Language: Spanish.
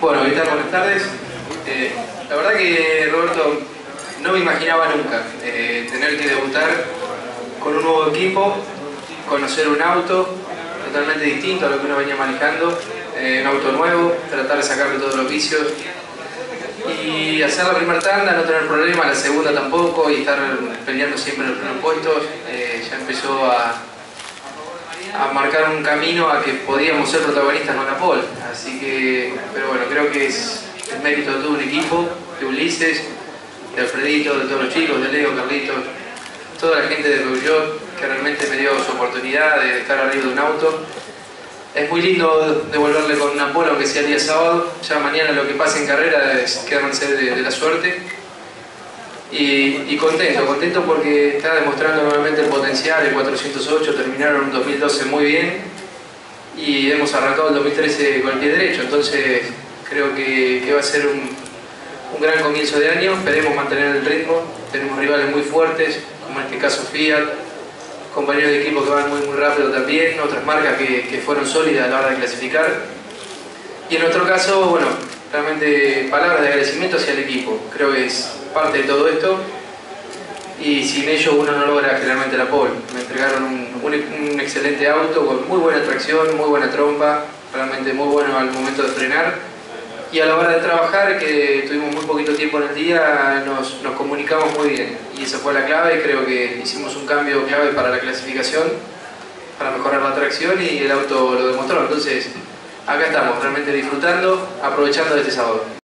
Bueno, ¿qué tal? Buenas tardes. Eh, la verdad que, Roberto, no me imaginaba nunca eh, tener que debutar con un nuevo equipo, conocer un auto totalmente distinto a lo que uno venía manejando, eh, un auto nuevo, tratar de sacarle todos los vicios y hacer la primera tanda, no tener problemas, la segunda tampoco y estar peleando siempre en los primeros puestos, ya empezó a, a marcar un camino a que podíamos ser protagonistas con la. Así que, pero bueno, creo que es el mérito de todo un equipo, de Ulises, de Alfredito, de todos los chicos, de Leo, Carlitos, toda la gente de Peugeot que realmente me dio su oportunidad de estar arriba de un auto. Es muy lindo devolverle con una aunque sea el día sábado. Ya mañana lo que pase en carrera es quedarse de, de la suerte y, contento, contento porque está demostrando nuevamente el potencial, el 408 terminaron en 2012 muy bien y hemos arrancado el 2013 con el pie derecho, entonces creo que, va a ser un, gran comienzo de año, esperemos mantener el ritmo, tenemos rivales muy fuertes, como en este caso Fiat, compañeros de equipo que van muy muy rápido también, otras marcas que, que fueron sólidas a la hora de clasificar. Y en nuestro caso, bueno, realmente palabras de agradecimiento hacia el equipo, creo que es parte de todo esto. Y sin ello uno no logra generalmente la pole. Me entregaron un, excelente auto con muy buena tracción, muy buena trompa, realmente muy bueno al momento de frenar. Y a la hora de trabajar, que tuvimos muy poquito tiempo en el día, nos, nos comunicamos muy bien. Y esa fue la clave, creo que hicimos un cambio clave para la clasificación, para mejorar la tracción y el auto lo demostró, entonces acá estamos realmente disfrutando, aprovechando de este sábado.